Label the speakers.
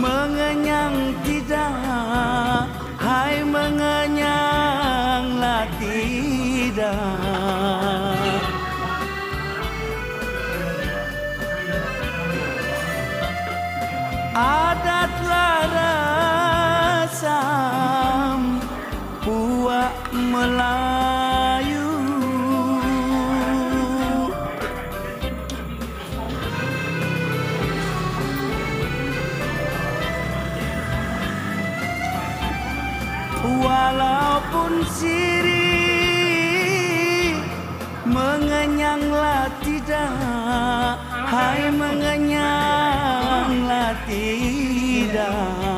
Speaker 1: mengenyang tidak hai mengenyanglah tidak. Adat larasam puak Melayu Walaupun siri mengenyanglah tidak. Hai mengenyanglah tidak